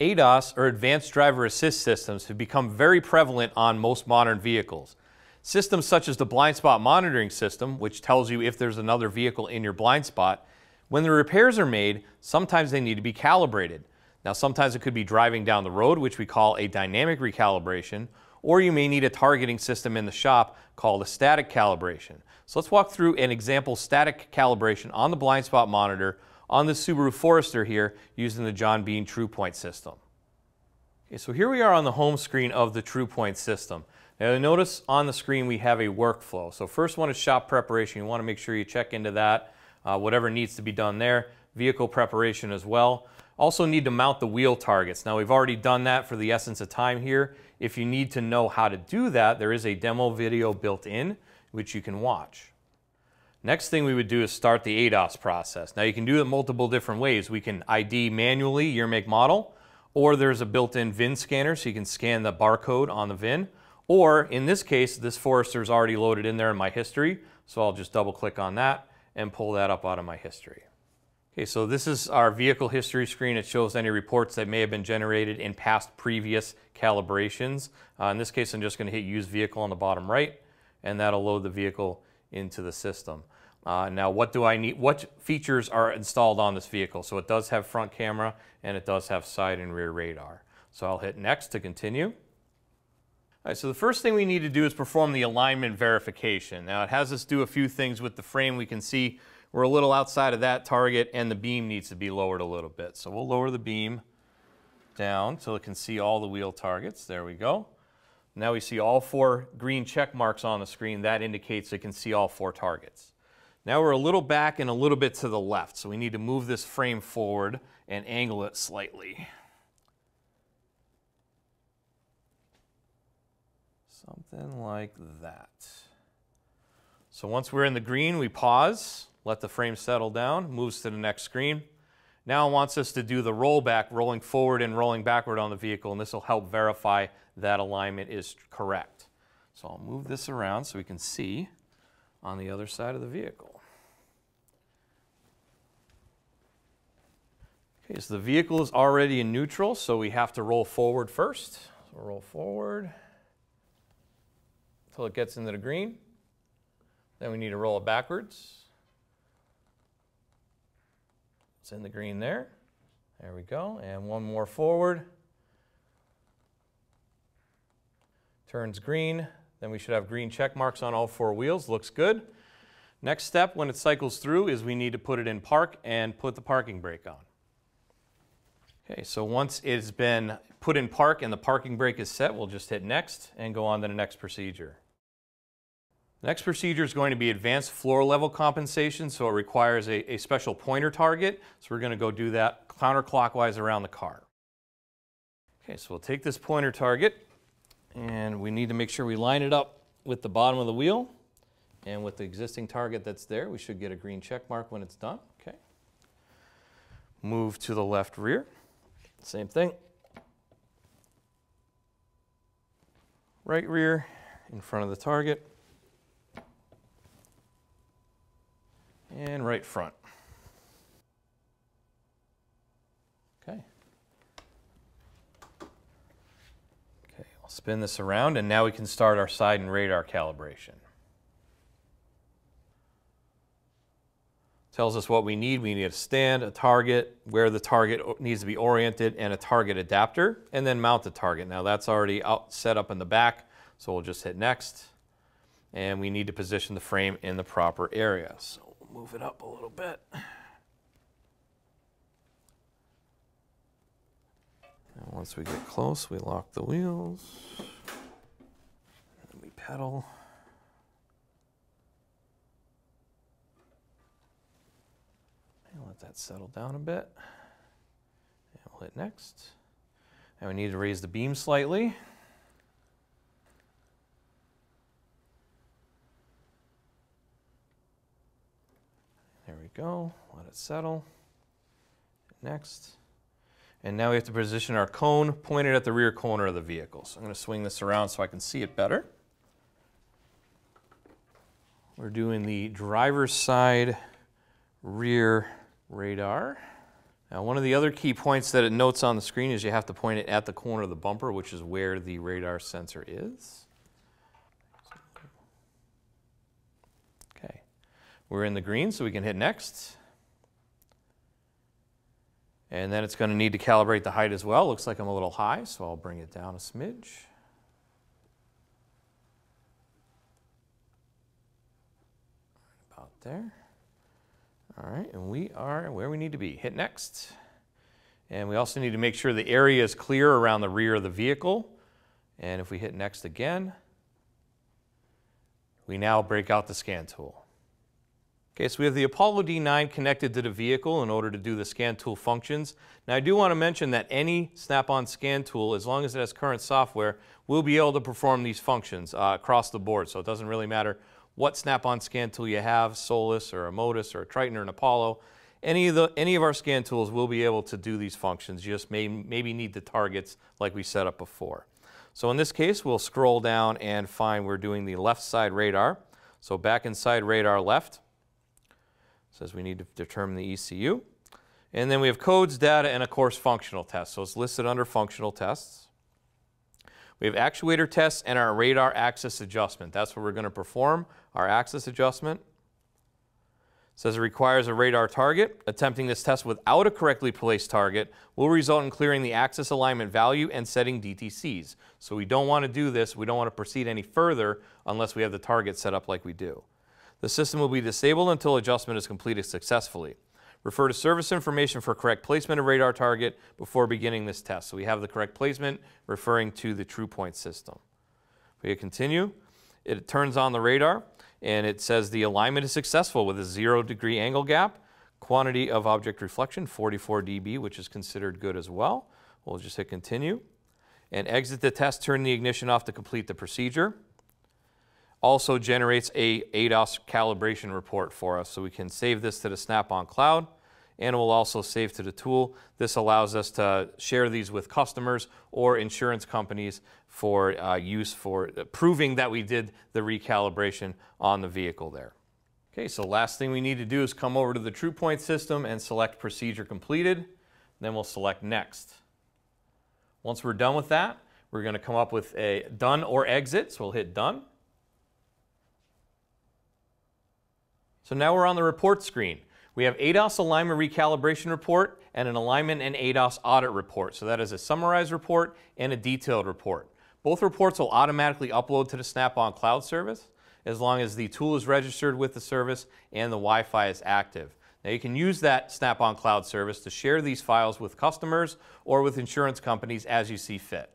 ADAS, or Advanced Driver Assist Systems, have become very prevalent on most modern vehicles. Systems such as the blind spot monitoring system, which tells you if there's another vehicle in your blind spot, when the repairs are made, sometimes they need to be calibrated. Now, sometimes it could be driving down the road, which we call a dynamic recalibration, or you may need a targeting system in the shop called a static calibration. So let's walk through an example static calibration on the blind spot monitor on the Subaru Forester here using the John Bean TruePoint system. Okay, so here we are on the home screen of the TruePoint system. Now notice on the screen we have a workflow. So first one is shop preparation. You want to make sure you check into that uh, whatever needs to be done there. Vehicle preparation as well. Also need to mount the wheel targets. Now we've already done that for the essence of time here. If you need to know how to do that, there is a demo video built in which you can watch. Next thing we would do is start the ADAS process. Now you can do it multiple different ways. We can ID manually your make model, or there's a built-in VIN scanner so you can scan the barcode on the VIN. Or in this case, this Forester is already loaded in there in my history, so I'll just double click on that and pull that up out of my history. Okay, so this is our vehicle history screen. It shows any reports that may have been generated in past previous calibrations. Uh, in this case, I'm just going to hit use vehicle on the bottom right, and that'll load the vehicle into the system. Uh, now, what do I need? What features are installed on this vehicle? So it does have front camera, and it does have side and rear radar. So I'll hit next to continue. All right, so the first thing we need to do is perform the alignment verification. Now it has us do a few things with the frame. We can see we're a little outside of that target and the beam needs to be lowered a little bit. So we'll lower the beam down so it can see all the wheel targets. There we go. Now we see all four green check marks on the screen. That indicates it can see all four targets. Now we're a little back and a little bit to the left. So we need to move this frame forward and angle it slightly. Something like that. So once we're in the green, we pause, let the frame settle down, moves to the next screen. Now it wants us to do the rollback, rolling forward and rolling backward on the vehicle, and this will help verify that alignment is correct. So I'll move this around so we can see on the other side of the vehicle. Okay, so the vehicle is already in neutral, so we have to roll forward first. So roll forward until it gets into the green. Then we need to roll it backwards. It's in the green there. There we go. And one more forward. Turns green. Then we should have green check marks on all four wheels. Looks good. Next step when it cycles through is we need to put it in park and put the parking brake on. Okay, so once it's been put in park and the parking brake is set, we'll just hit next and go on to the next procedure. The next procedure is going to be advanced floor level compensation, so it requires a, a special pointer target. So we're going to go do that counterclockwise around the car. Okay, so we'll take this pointer target and we need to make sure we line it up with the bottom of the wheel and with the existing target that's there. We should get a green check mark when it's done. Okay. Move to the left rear. Same thing. Right rear in front of the target. and right front. Okay. Okay, I'll spin this around and now we can start our side and radar calibration. Tells us what we need. We need a stand, a target, where the target needs to be oriented, and a target adapter, and then mount the target. Now that's already out, set up in the back, so we'll just hit next. And we need to position the frame in the proper area. So we'll move it up a little bit. And once we get close, we lock the wheels. And we pedal. And let that settle down a bit. And we'll hit next. And we need to raise the beam slightly. There we go. Let it settle. Next. And now we have to position our cone pointed at the rear corner of the vehicle. So I'm going to swing this around so I can see it better. We're doing the driver's side rear radar. Now, one of the other key points that it notes on the screen is you have to point it at the corner of the bumper, which is where the radar sensor is. Okay, we're in the green, so we can hit next. And then it's going to need to calibrate the height as well. Looks like I'm a little high, so I'll bring it down a smidge. About there. All right, and we are where we need to be. Hit next. And we also need to make sure the area is clear around the rear of the vehicle. And if we hit next again, we now break out the scan tool. Okay, so we have the Apollo D9 connected to the vehicle in order to do the scan tool functions. Now I do want to mention that any Snap-on scan tool, as long as it has current software, will be able to perform these functions uh, across the board. So it doesn't really matter what Snap-on scan tool you have, Solus or a Modis or a Triton or an Apollo, any of, the, any of our scan tools will be able to do these functions. You just may, maybe need the targets like we set up before. So in this case, we'll scroll down and find we're doing the left side radar. So back inside radar left, says we need to determine the ECU. And then we have codes, data, and of course functional tests. So it's listed under functional tests. We have actuator tests and our radar axis adjustment. That's what we're going to perform, our axis adjustment. It says it requires a radar target. Attempting this test without a correctly placed target will result in clearing the axis alignment value and setting DTCs. So we don't want to do this. We don't want to proceed any further unless we have the target set up like we do. The system will be disabled until adjustment is completed successfully. Refer to service information for correct placement of radar target before beginning this test. So we have the correct placement referring to the TruePoint system. We continue. It turns on the radar and it says the alignment is successful with a zero degree angle gap. Quantity of object reflection 44 dB, which is considered good as well. We'll just hit continue. And exit the test, turn the ignition off to complete the procedure. Also generates a ADAS calibration report for us, so we can save this to the Snap-on cloud and we'll also save to the tool. This allows us to share these with customers or insurance companies for uh, use for proving that we did the recalibration on the vehicle there. Okay, so last thing we need to do is come over to the TruePoint system and select procedure completed. Then we'll select next. Once we're done with that, we're going to come up with a done or exit. So we'll hit done. So now we're on the report screen. We have ADAS alignment recalibration report and an alignment and ADAS audit report. So that is a summarized report and a detailed report. Both reports will automatically upload to the Snap-on cloud service as long as the tool is registered with the service and the Wi-Fi is active. Now you can use that Snap-on cloud service to share these files with customers or with insurance companies as you see fit.